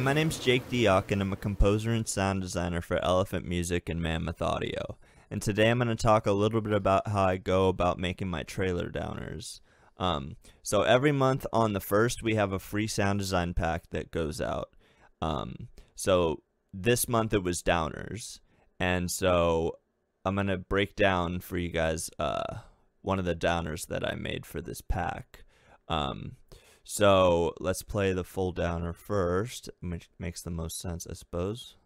Hi, my name's Jake Dijak, and I'm a composer and sound designer for Elephant Music and Mammoth Audio. And today I'm going to talk a little bit about how I go about making my trailer downers. Um, so every month on the first, we have a free sound design pack that goes out. Um, so this month it was downers, and so I'm gonna break down for you guys uh, one of the downers that I made for this pack. Um, so let's play the full downer first, which makes the most sense, I suppose.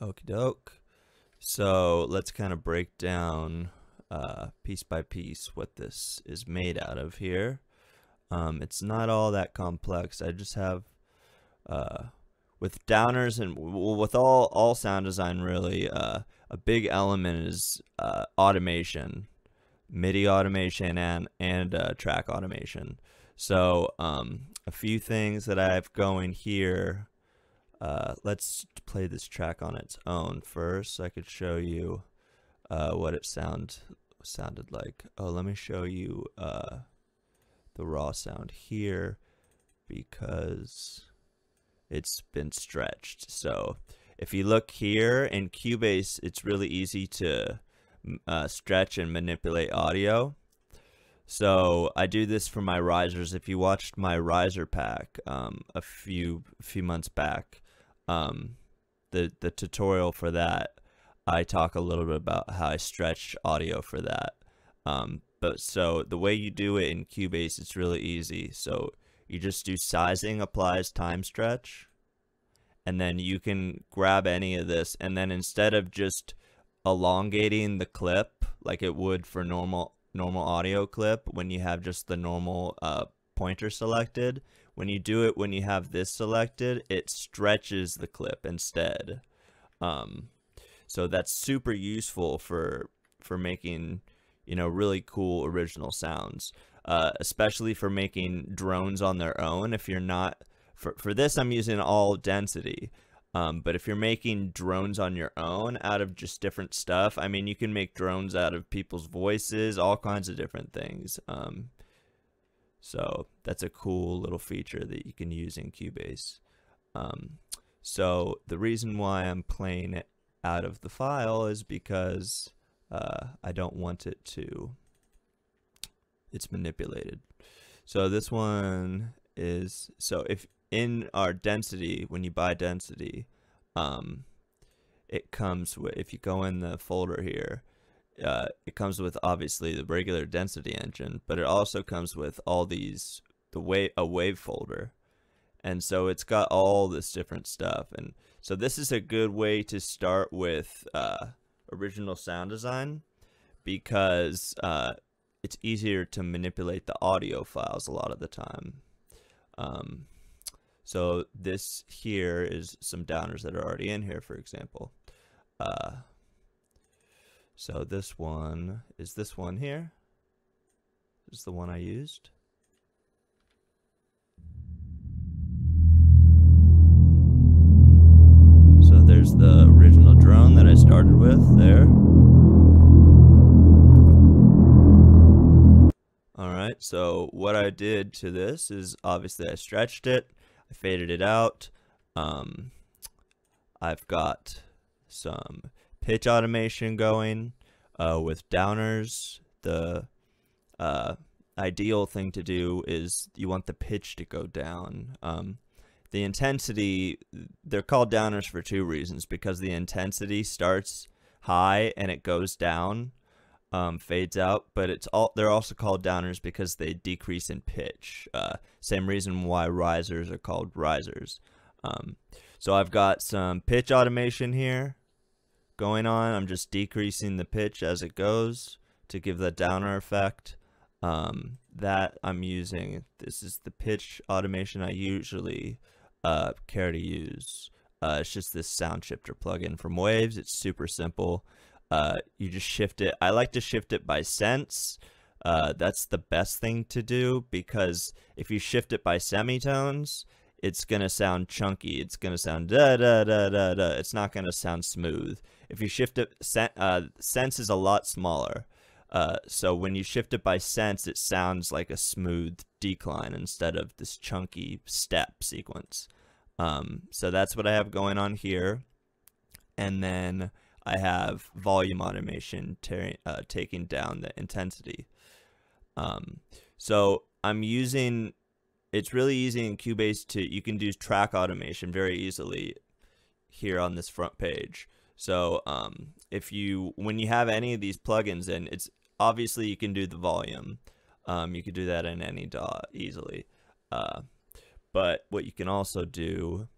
Okie doke. So let's kind of break down uh, piece by piece what this is made out of here. Um, it's not all that complex. I just have uh, with downers and with all all sound design really uh, a big element is uh, automation, MIDI automation and and uh, track automation. So um, a few things that I have going here. Uh, let's play this track on its own first so I could show you uh, what it sound sounded like. Oh, let me show you uh, the raw sound here because it's been stretched. So if you look here in Cubase, it's really easy to uh, stretch and manipulate audio. So I do this for my risers. If you watched my riser pack um, a few few months back, um, the the tutorial for that, I talk a little bit about how I stretch audio for that. Um, but so the way you do it in Cubase, it's really easy. So you just do sizing applies time stretch, and then you can grab any of this, and then instead of just elongating the clip like it would for normal normal audio clip when you have just the normal uh, pointer selected when you do it when you have this selected, it stretches the clip instead. Um, so that's super useful for for making you know really cool original sounds, uh, especially for making drones on their own. If you're not for for this, I'm using all density. Um, but if you're making drones on your own out of just different stuff, I mean, you can make drones out of people's voices, all kinds of different things. Um, so that's a cool little feature that you can use in Cubase. Um, so the reason why I'm playing it out of the file is because uh, I don't want it to, it's manipulated. So this one is, so if in our density, when you buy density, um, it comes with, if you go in the folder here, uh, it comes with obviously the regular density engine, but it also comes with all these the way a wave folder, and so it's got all this different stuff. And so this is a good way to start with uh, original sound design because uh, it's easier to manipulate the audio files a lot of the time. Um, so this here is some downers that are already in here, for example. Uh, so this one is this one here. This is the one I used. So there's the original drone that I started with there. Alright, so what I did to this is obviously I stretched it, I faded it out. Um, I've got some pitch automation going uh, with downers. The uh, ideal thing to do is you want the pitch to go down. Um, the intensity, they're called downers for two reasons because the intensity starts high and it goes down, um, fades out, but it's all they're also called downers because they decrease in pitch. Uh, same reason why risers are called risers. Um, so I've got some pitch automation here going on. I'm just decreasing the pitch as it goes to give the downer effect. Um, that I'm using, this is the pitch automation I usually uh, care to use. Uh, it's just this sound shifter plugin from Waves. It's super simple. Uh, you just shift it. I like to shift it by cents. Uh, that's the best thing to do because if you shift it by semitones, it's going to sound chunky. It's going to sound da da da da da. It's not going to sound smooth. If you shift it, uh, cents is a lot smaller. Uh, so when you shift it by cents, it sounds like a smooth decline instead of this chunky step sequence. Um, so that's what I have going on here. And then I have volume automation uh, taking down the intensity. Um, so I'm using, it's really easy in Cubase to, you can do track automation very easily here on this front page. So um, if you, when you have any of these plugins in, it's obviously you can do the volume. Um, you could do that in any DAW easily. Uh, but what you can also do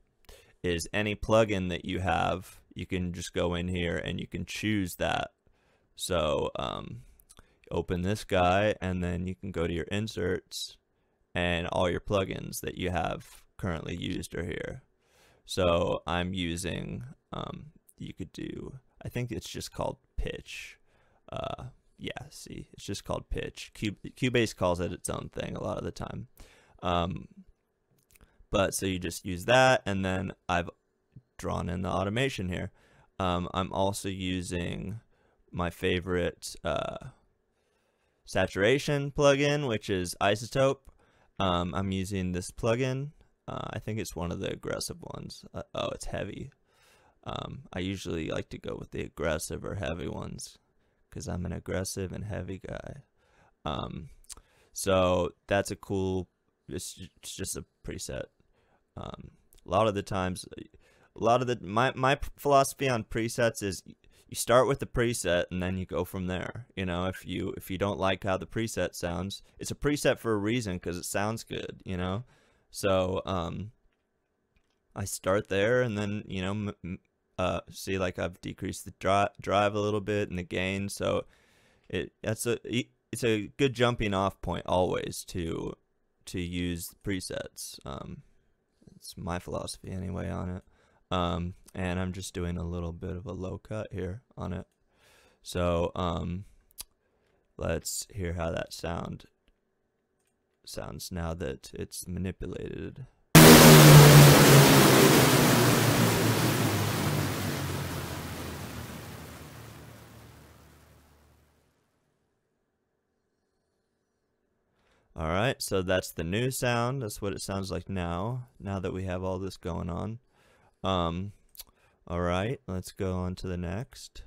is any plugin that you have, you can just go in here and you can choose that. So um, open this guy and then you can go to your inserts and all your plugins that you have currently used are here. So I'm using, um, you could do, I think it's just called pitch. Uh, yeah, see, it's just called pitch. Cube, Cubase calls it its own thing a lot of the time. Um, but so you just use that, and then I've drawn in the automation here. Um, I'm also using my favorite uh, saturation plugin, which is iZotope. Um, I'm using this plugin. Uh, I think it's one of the aggressive ones. Uh, oh, it's heavy. Um, I usually like to go with the aggressive or heavy ones because I'm an aggressive and heavy guy. Um, so that's a cool. It's, it's just a preset. Um, a lot of the times, a lot of the my my philosophy on presets is you start with the preset and then you go from there. You know, if you if you don't like how the preset sounds, it's a preset for a reason because it sounds good. You know, so um, I start there and then you know uh, see like I've decreased the dri drive a little bit and the gain so it that's a it's a good jumping off point always to to use presets um, it's my philosophy anyway on it um, and I'm just doing a little bit of a low cut here on it so um, let's hear how that sound sounds now that it's manipulated All right, so that's the new sound. That's what it sounds like now, now that we have all this going on. Um, all right, let's go on to the next.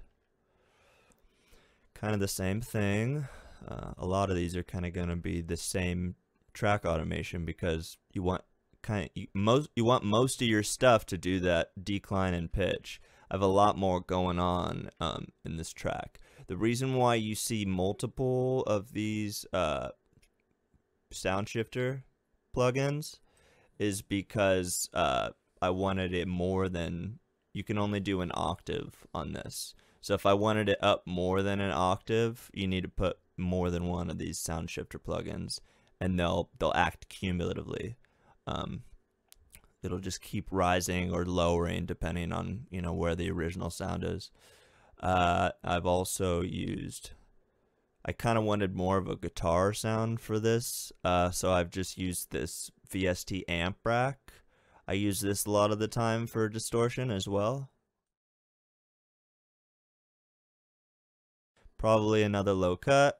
Kind of the same thing. Uh, a lot of these are kind of going to be the same track automation because you want kind of you, most you want most of your stuff to do that decline in pitch. I have a lot more going on um, in this track. The reason why you see multiple of these uh, sound shifter plugins is because uh, I wanted it more than you can only do an octave on this. So if I wanted it up more than an octave, you need to put more than one of these sound shifter plugins, and they'll they'll act cumulatively. Um, it'll just keep rising or lowering depending on you know where the original sound is. Uh, I've also used I kind of wanted more of a guitar sound for this, uh, so I've just used this VST amp rack. I use this a lot of the time for distortion as well. Probably another low cut.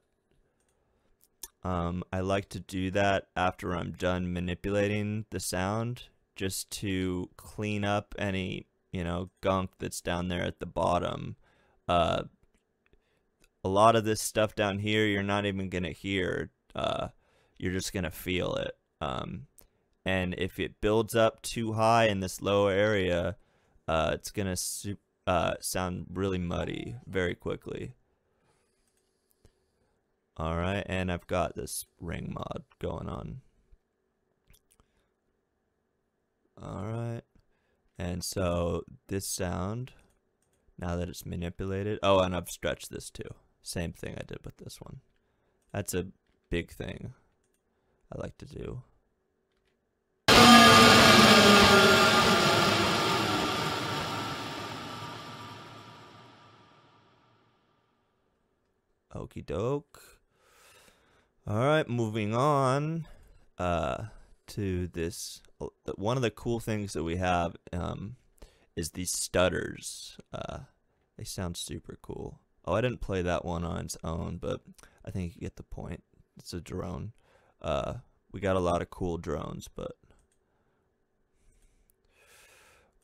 Um, I like to do that after I'm done manipulating the sound, just to clean up any, you know, gunk that's down there at the bottom. Uh, a lot of this stuff down here you're not even gonna hear uh, you're just gonna feel it um, and if it builds up too high in this low area uh, it's gonna uh, sound really muddy very quickly alright and I've got this ring mod going on alright and so this sound now that it's manipulated oh and I've stretched this too same thing I did with this one. That's a big thing I like to do. Okie doke. Alright, moving on uh, to this. uh, One of the cool things that we have um, is these stutters. Uh, they sound super cool. Oh, I didn't play that one on its own, but I think you get the point. It's a drone. Uh, we got a lot of cool drones, but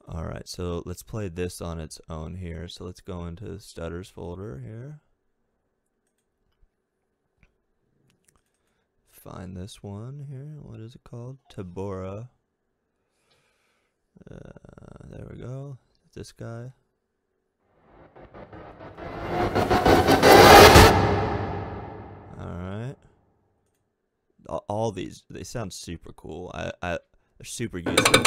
all right. So let's play this on its own here. So let's go into the stutters folder here. Find this one here. What is it called? Tabora. Uh, there we go. This guy. Alright. All, all these, they sound super cool. I, I, they're super useful.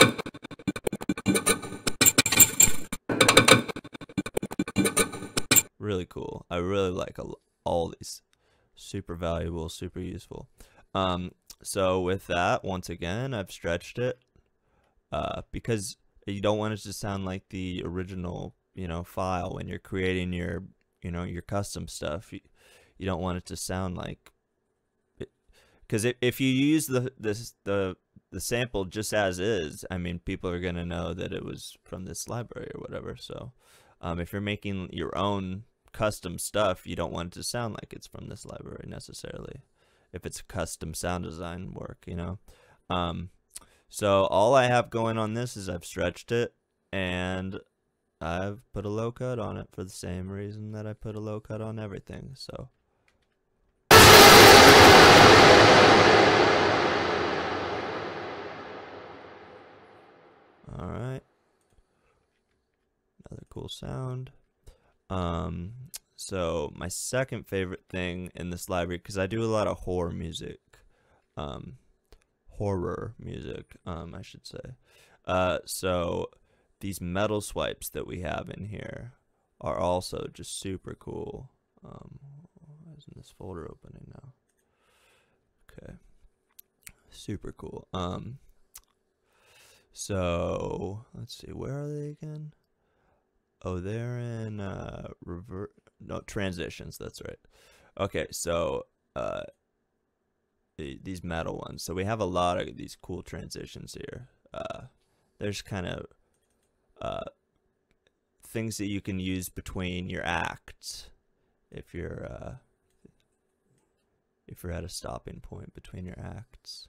Really cool. I really like a, all these. Super valuable, super useful. Um, so with that, once again, I've stretched it. Uh, because you don't want it to sound like the original, you know, file when you're creating your, you know, your custom stuff. You, you don't want it to sound like because if, if you use the this the the sample just as is, I mean, people are gonna know that it was from this library or whatever. So, um, if you're making your own custom stuff, you don't want it to sound like it's from this library necessarily. If it's a custom sound design work, you know. Um, so all I have going on this is I've stretched it and I've put a low cut on it for the same reason that I put a low cut on everything. So. All right. Another cool sound. Um, so my second favorite thing in this library, because I do a lot of horror music, um, horror music, um, I should say. Uh, so these metal swipes that we have in here are also just super cool. Um, why isn't this folder opening now? Okay, super cool. Um, so let's see, where are they again? Oh, they're in uh revert no transitions, that's right. Okay, so uh the- these metal ones. So we have a lot of these cool transitions here. Uh there's kind of uh things that you can use between your acts if you're uh if you're at a stopping point between your acts.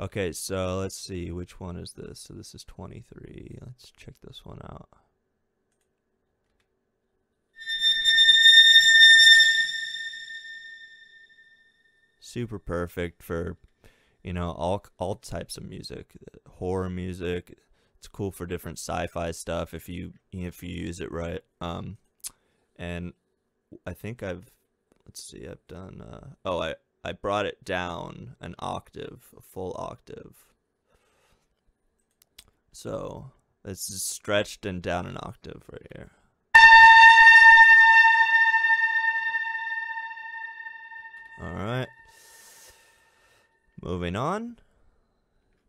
Okay, so let's see which one is this. So this is 23. Let's check this one out. Super perfect for, you know, all all types of music, horror music. It's cool for different sci-fi stuff if you if you use it right. Um, and I think I've let's see, I've done. Uh, oh, I I brought it down an octave, a full octave. So this is stretched and down an octave right here. All right. Moving on.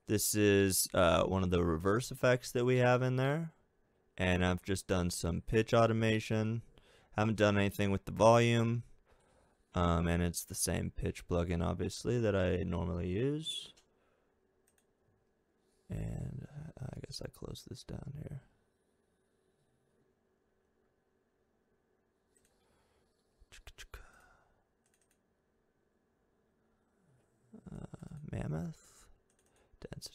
This is uh, one of the reverse effects that we have in there. And I've just done some pitch automation. Haven't done anything with the volume. Um, and it's the same pitch plugin, obviously, that I normally use. And I guess I close this down here. Uh, mammoth,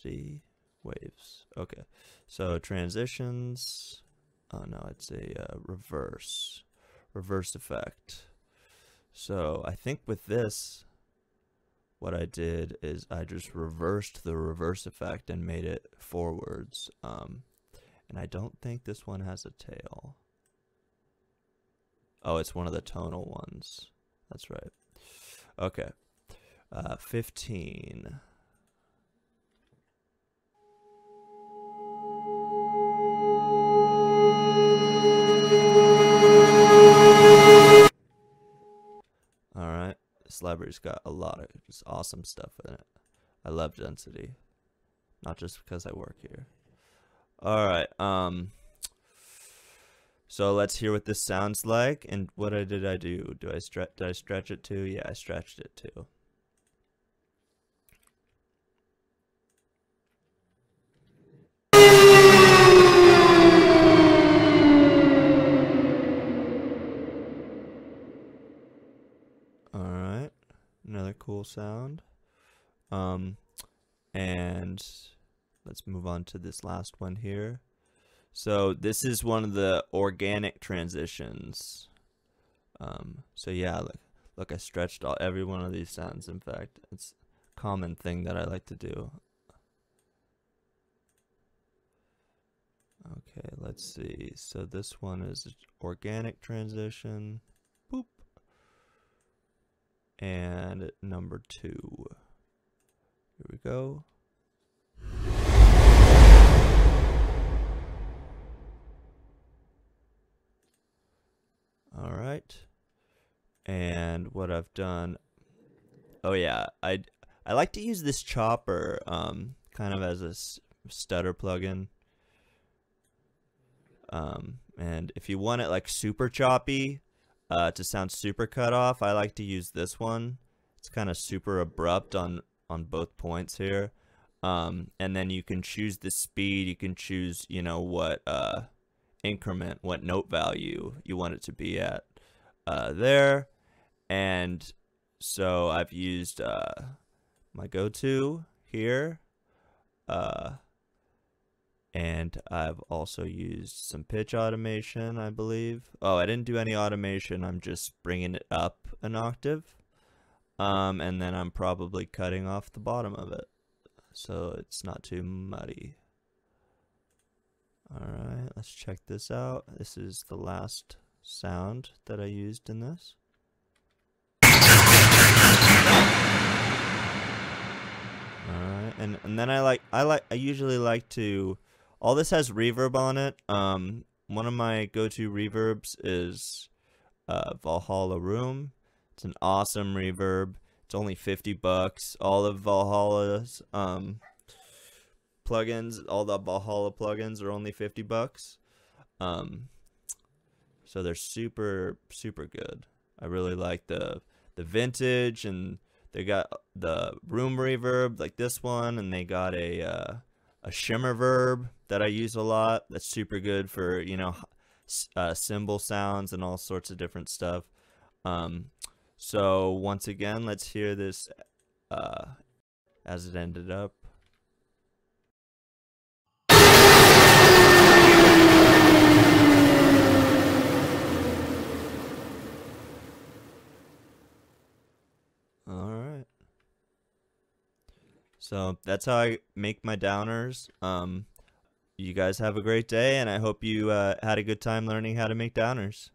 density, waves. Okay, so transitions. Oh no, it's a uh, reverse, reverse effect. So I think with this, what I did is I just reversed the reverse effect and made it forwards. Um, and I don't think this one has a tail. Oh, it's one of the tonal ones. That's right. Okay. Uh, 15. This library's got a lot of just awesome stuff in it. I love density. Not just because I work here. All right. Um so let's hear what this sounds like and what I did I do? Do I stretch did I stretch it too? Yeah, I stretched it too. Cool sound. Um, and let's move on to this last one here. So this is one of the organic transitions. Um, so yeah, look, look, I stretched all every one of these sounds. In fact, it's a common thing that I like to do. Okay, let's see. So this one is organic transition. And number two. Here we go. All right. And what I've done, oh yeah, I I like to use this chopper um, kind of as a stutter plugin. Um, and if you want it like super choppy uh, to sound super cut off, I like to use this one. It's kind of super abrupt on, on both points here. Um, and then you can choose the speed. You can choose, you know, what uh, increment, what note value you want it to be at uh, there. And so I've used uh, my go-to here. Uh, and I've also used some pitch automation, I believe. Oh, I didn't do any automation. I'm just bringing it up an octave. Um, and then I'm probably cutting off the bottom of it. So it's not too muddy. Alright, let's check this out. This is the last sound that I used in this. Alright, and, and then I like I like I usually like to all this has reverb on it. Um, one of my go-to reverbs is uh, Valhalla Room. It's an awesome reverb. It's only 50 bucks. All of Valhalla's um, plugins, all the Valhalla plugins are only 50 bucks. Um, so they're super, super good. I really like the the vintage and they got the room reverb like this one and they got a uh, a shimmer verb that I use a lot. That's super good for, you know, uh, cymbal sounds and all sorts of different stuff. Um, so once again, let's hear this uh, as it ended up. So that's how I make my downers. Um, you guys have a great day, and I hope you uh, had a good time learning how to make downers.